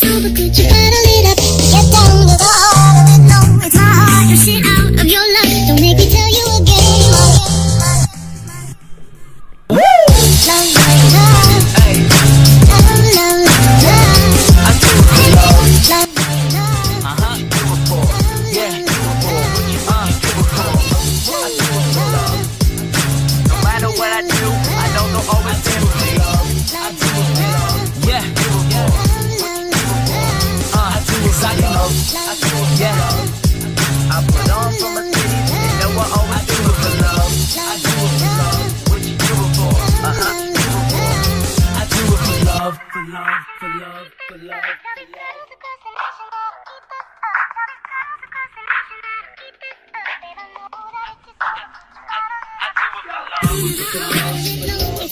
it's it. I do it. I put on for city. They know I always do it for love. I do it for love. What you do it for? Do it. I do it for love. For love. For love. For love. For love.